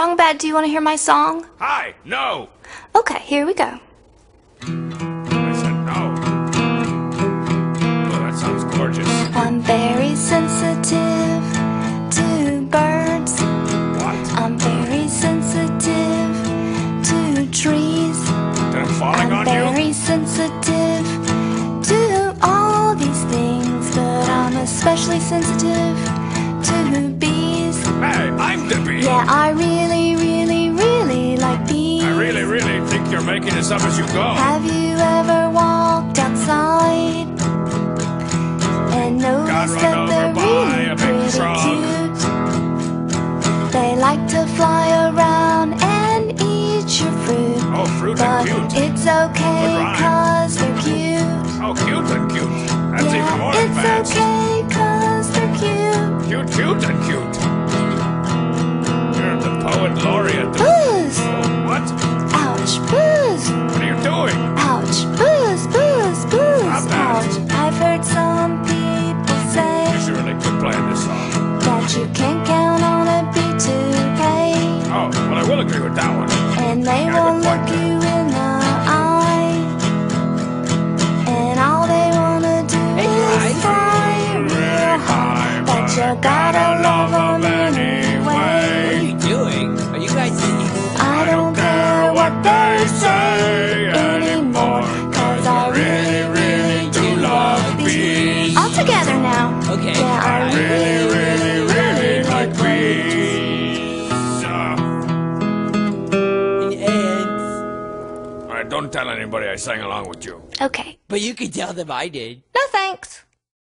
Strong Bad, do you want to hear my song? Hi, no. Okay, here we go. I said no. Oh, that sounds gorgeous. I'm very sensitive to birds. What? I'm very sensitive to trees. That I'm falling I'm on you? very sensitive to all these things, but I'm especially sensitive to bees. Hey, I'm the bee. Yeah, I really, really, really like bees. I really, really think you're making this up as you go. Have you ever walked outside and noticed that they're really a big pretty truck. cute? They like to fly around and eat your fruit. Oh, fruit But and cute. it's okay cause they're cute. Oh, cute and cute. That's even more it's advanced. okay you can't count on a bee to pay, Oh, well, I will agree with that one. and they Yeah, won't good look point you in the eye, and all they wanna do is fly real high, but you gotta love 'em What anyway. are you doing? Are you guys singing? I don't care what they say anymore, cause I really, really do love bees. All together now. Okay. Don't tell anybody I sang along with you. Okay. but you can tell them I did. No thanks.